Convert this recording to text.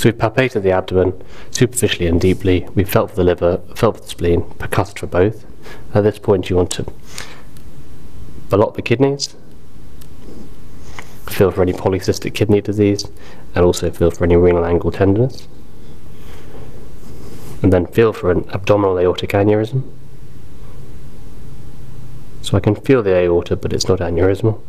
So we've palpated the abdomen superficially and deeply. We've felt for the liver, felt for the spleen, percussed for both. At this point, you want to ballot the kidneys, feel for any polycystic kidney disease, and also feel for any renal angle tenderness. And then feel for an abdominal aortic aneurysm. So I can feel the aorta, but it's not aneurysmal.